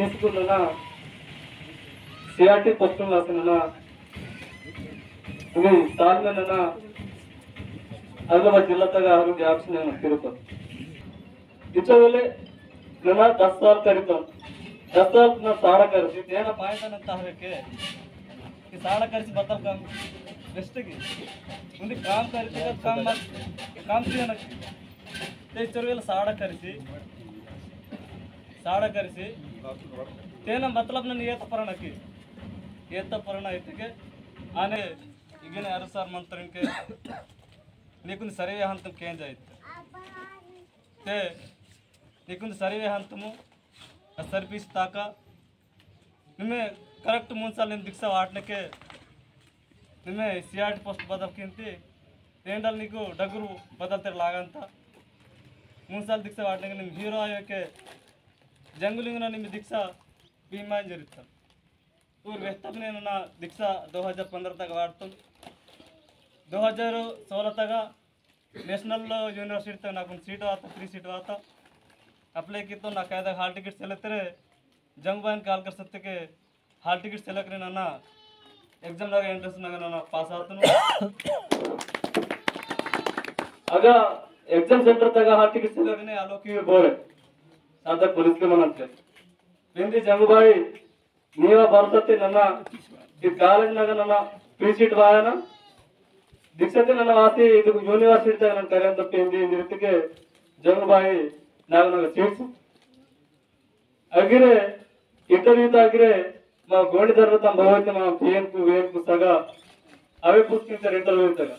తీసుకుంటున్న సిఆర్టీ పుస్తకం రాసిన ఇది సాధన ಹೈದರಾಬಾದ್ ಜಿಲ್ಲತ್ತಾಗ ಆರು ಗ್ಯಾಪ್ಸ್ ನಾನು ತಿರುಪತಿ ಇದ್ದವೇ ನನ್ನ ದಸ್ತಾರ್ ಕರಿತಾನ ದಸ್ತಾರ್ ನಾ ಸಾಡ ಕರೆಸಿ ಏನ ಪಾಯಿಂಟ್ ಅಂತ ಹಾರಕ್ಕೆ ಈ ಸಾಡ ಕರೆಸಿ ಬತ್ತಲ್ ಕಾಮ್ ಬೆಸ್ಟಿಗೆ ಮುಂದೆ ಕಾಮ್ ಕರಿತೀಗ ಕಾಮ್ ಕಾಮ್ ತಿನ್ನಕ್ಕೆ ಚರ್ವೆಲ್ಲ ಸಾಡ ಕರೆಸಿ साड़ कैसी मतलब नीतपरण की ऐतपरण के आने इगन अर सार मंत्री के निकुन सरवे हंत चेंज आते निकुन सरवे हंतम सरपी ताक निमे करेक्ट मुन साल दिखा आटने के निमे सी पोस्ट बदल की नीक डगर बदलते लागंता मुन साल दिखा आटने के हीरो आयो के జంగులింగ్ दीक्षा भीमा బీమా జరుగుతాం ఊరు వ్యక్తం నేను నా దీక్ష దో హజార్ పంద్రహ తగ్గ వాడతాం దో नेशनल यूनिवर्सिटी तक ना सीट आता फ्री सीट आता अप्लाई की तो ना कैदा हाल टिकट से जंग बहन काल कर सत्य के हाल टिकट से ना एग्ज़ाम लगा ना पास आग एग्ज़ाम सेंटर तक हाल टिकट से आलोक बोले। ಅಂತ ಕುರಿಸ್ಕೊಂಬನಂತೆ ನಿಮ್ದು ಜಂಗುಬಾಯಿ, ನೀವ ಬರ್ತತಿ ನನ್ನ ಈ ಕಾಲೇಜ್ನಾಗ ನನ್ನ ಪಿ ಸಿಟ್ ಬಾಯನ. ದೀಕ್ಷತೆ ನನ್ನ ವಾಸಿ, ಇದು ಯೂನಿವರ್ಸಿಟಿ ನನ್ನ ಕರೆ ಅಂತ ಹಿಂದಿ ನಿರ್ತಿಗೆ ಜಂಗುಬಾಯಿ ನಾಗ ನನಗೆ ಸೀಟ್ಸ್ ಅಗಿರೆ ಇಂಟರ್ವ್ಯೂ ಆಗಿರೆ ನಾವು ಗೋಣಿದಾರ ತಮ್ಮ ಭಗವತಿ ನಾವು ಪಿ ಎನ್ ಪಿ ಎನ್ ಪುಸ್ತಕ, ಅವೇ ಪುಸ್ತಕ ಇಂಟರ್ವ್ಯೂ ಇದ್ದಾಗ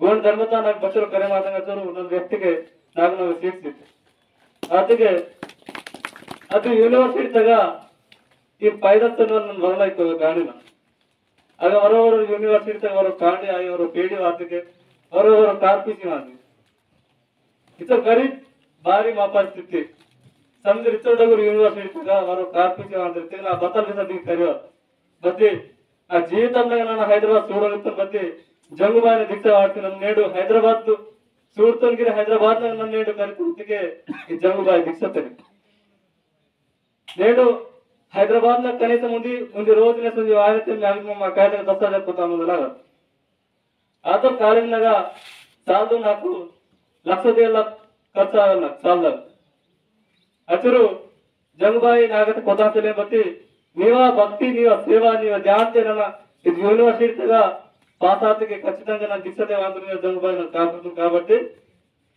ಗೋಣಿ ಧರ್ಮತ ನಾಲ್ಕು ಬಚ್ಚರು ಕರೆ ಮಾತನಾಡ್ತಾರು ನನ್ನ ವ್ಯಕ್ತಿಗೆ ನಾಗ ನಾವು ಸೀಟ್ಸ್ ಇತ್ತು ಅದಕ್ಕೆ ಅದು ಯೂನಿವರ್ಸಿಟಿ ತಗ ಈ ಪೈರತ್ ಅನ್ನೋ ನನ್ನ ಮೊದಲಾಯ್ತು ಕಾಣಿನ ಆಗ ಯೂನಿವರ್ಸಿಟಿ ದಾಗ ಅವರ ಕಾಣಿ ಆಗಿ ಅವರು ಬೇಡಿ ಅದಕ್ಕೆ ಅವರವರು ಕಾರ್ಪಿಸಿ ಮಾಡಿ ಇತ ಕರಿ ಭಾರಿ ಮಾಪಾಡ್ತಿರ್ತಿ ಸಂದ ಯೂನಿವರ್ಸಿಟಿ ತಗ ಅವರು ಕಾರ್ಪಿಸಿ ಮಾಡಿರ್ತೀವಿ ನಾ ಬತ್ತಲಿಂದ ನೀವು ಕರೆಯೋ ಮತ್ತೆ ಆ ಜೀವಿತ ನಾನು ಹೈದರಾಬಾದ್ ಸೂಡೋಗಿತ್ತು ಮತ್ತೆ ಜಂಗುಬಾಯಿನ ದಿಕ್ತ ಆಡ್ತೀನಿ ನಾನು ನೇಡು ಹೈದರಾಬಾದ್ చూడుతానికి హైదరాబాద్ నన్ను నేడు కరిపించకే ఈ జంగుబాయి దీక్ష తని నేడు హైదరాబాద్ లో కనీసం ఉంది ఉంది రోజు ఉంది ఆగితే మ్యాక్సిమం మా కాయతకు దస్తా చెప్పుతాను ముందులాగా ఆతో కాలేజీలాగా చాలు నాకు లక్ష దేళ్ళ ఖర్చు ಆಗಲ್ಲ నాకు చాలు అచరు జంగుబాయి నాగత కొత్తాసలే బట్టి నీవా భక్తి నీవ సేవ నీవ ధ్యానంతే ನನ್ನ ఇది యూనివర్సిటీగా మా తాతకి ఖచ్చితంగా నాకు ఇచ్చదే ఆంధ్రజ్ఞ జన్మబాయి కాబట్టి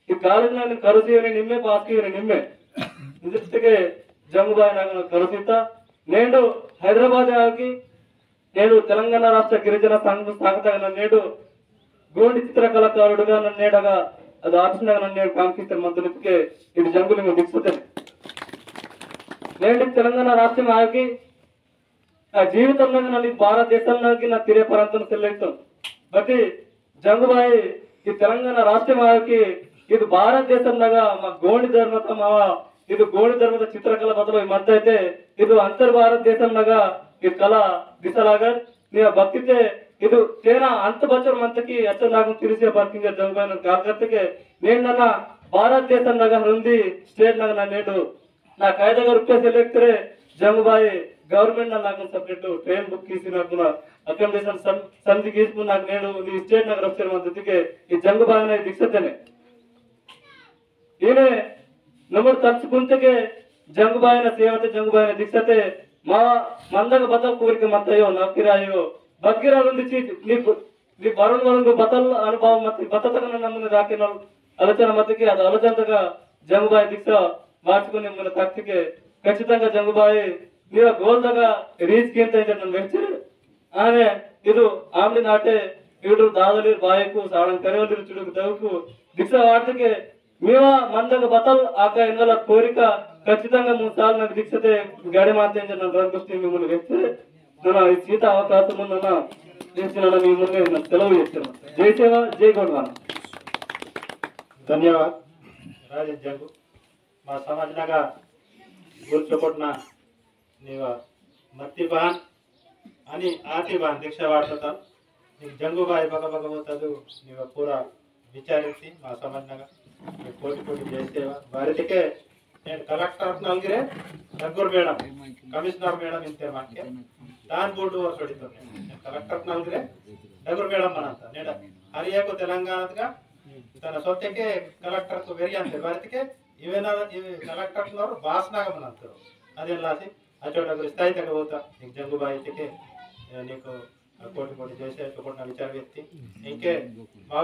ఈ కాలేజీ నేను కరుసీవని నిమ్మే పాస్కీవని నిమ్మే. నిజకే జమ్ముబాయి నాకు కరుసీత నేడు హైదరాబాద్ ఆగి నేడు తెలంగాణ రాష్ట్ర గిరిజన సంఘం సాగుతాగా నేడు గోండి చిత్రకళాకారుడుగా నన్ను నేడగా అది ఆర్చనగా నన్ను నేడు కాంక్షిస్తే మందులకే ఇది జంగులు దిక్కుతుంది నేడు తెలంగాణ రాష్ట్రం ఆగి నా జీవితంలో నన్ను భారతదేశంలోకి నా తిరే ప్రాంతం సెల్లెత్తాను కాబట్టి జంగుబాయి ఈ తెలంగాణ రాష్ట్రం వారికి ఇది భారతదేశంలాగా మా గోండి ధర్మత మా ಇದು ಗೋಳಿ ಧರ್ಮದ ಚಿತ್ರಕಲ ಬದಲು ಮತ್ತೈತೆ ಇದು ಅಂತರ್ ಭಾರತ ದೇಶದಾಗ ಈ ಕಲಾ ಬಿಸಲಾಗ ನೀವು ಭಕ್ತಿತೆ ಇದು ತೇನ ಅಂತ ಬಚ್ಚರ್ ಮಂತಕ್ಕೆ ಎತ್ತಲಾಗ ತಿಳಿಸಿ ಬರ್ತಿಂಗ ಜಂಗನ ಕಾರ್ಕರ್ತಕ್ಕೆ ನೇನು ನನ್ನ ಭಾರತ ದೇಶದಾಗ ಹೊಂದಿ ಸ್ಟೇಟ್ ನಾಗ ನಾನು ನೇಡು ನಾ ಕಾಯ್ದಾಗ ರೂಪಾಯಿ ಸೆಲೆಕ್ಟ್ರೆ ಜಂಗುಬಾಯಿ గవర్నమెంట్ నాకు సపరేట్ ట్రైన్ బుక్ చేసి నాకు అకామిడేషన్ సంధి గీసుకుని నాకు నేను ఈ స్టేట్ నాకు రక్షణ మద్దతుకే ఈ జంగుబాయి అనేది దిక్సతేనే ఈయన ನಮ್ಮನ್ನು ತರ್ಸ್ಕುಂತಗೆ ಜಂಗುಬಾಯಿನ ಸೇವತೆ ಜಂಗುಬಾಯಿನ ದಿಕ್ಸತೆ ಮಾ ಮಂದಾಗ ಬದಲ್ ಕೂರಿಕೆ ಮತ್ತಯ್ಯೋ ನಕ್ಕಿರಾಯೋ ಬಗ್ಗಿರ ಒಂದು ಚೀಜ್ ನೀವು నీ వరుణ్ వరుణ్ బతల్ అనుభవం ಮತ್ತೆ బతతన నమ్మని రాకిన ఆలోచన మధ్యకి అది ఆలోచనగా జంగుబాయి దీక్ష మార్చుకుని మన కత్తికి ఖచ్చితంగా జంగుబాయి ನೀವು ಗೋಲ್ದಾಗ రీచ్ ಅಂತ ಇದ್ದೆ ನನ್ನ ವೆಚ್ಚ ಆನೆ ಇದು ಆಮ್ಲಿ ನಾಟೆ ಇವರು ದಾದಲ್ಲಿ ಬಾಯಕು ಸಾಳನ್ ಕರೆಯಲ್ಲಿ ಚುಡುಕು దిశ వాటికి మేము మందకు బతల్ ఆక ఇందులో కోరిక ఖచ్చితంగా మూడు సార్లు నాకు దీక్షతే గడి మాత్రం నన్ను రంగృష్ణి మిమ్మల్ని వ్యక్తి నేను ఈ సీత అవకాశం ఉందన్న చేసిన మిమ్మల్ని నేను సెలవు చేస్తున్నాను జై సేవ జై గౌడవాన్ ధన్యవాద మా సమాజనగా కూర్చోబడిన నీవ మత్తి బాన్ అని ఆతిబాన్ దీక్ష వాడుతా నీకు జంగుబాయి బగబగబోతాడు నీవ పూరా విచారించి మా సంబంధంగా నీవు పోటీ పోటీ చేసేవా? వారికే నేను కలెక్టర్ నల్గిరే నగ్గురు మేడం కమిషనర్ మేడం ఇంతే మాకే. దాని బోర్డు ಹೊರಡಿತಾರೆ ಕಲೆಕ್ಟರ್ ನಾಲ್ಕರೆ ನಗರ ಮೇಡಮ್ ಅಂತ ನೇಡ ಹರಿಯಾಕು ತೆಲಂಗಾಣದ ತನ್ನ ಸೊತ್ತಕ್ಕೆ ಕಲೆಕ್ಟರ್ ವೆರಿ ಅಂತ ಭಾರತಕ್ಕೆ ಇವೇನಾದ್ರು ಕಲೆಕ್ಟರ್ನವರು ಭಾಷನಾಗಮನ అది ಅದೆಲ್ಲ అదేలాసి అచోట స్థాయి తగ్గ పోతా. నీకు జంగు బాయితికి నీకు కోటి కోటి చేసే విచార వ్యక్తి. ఇంకే మా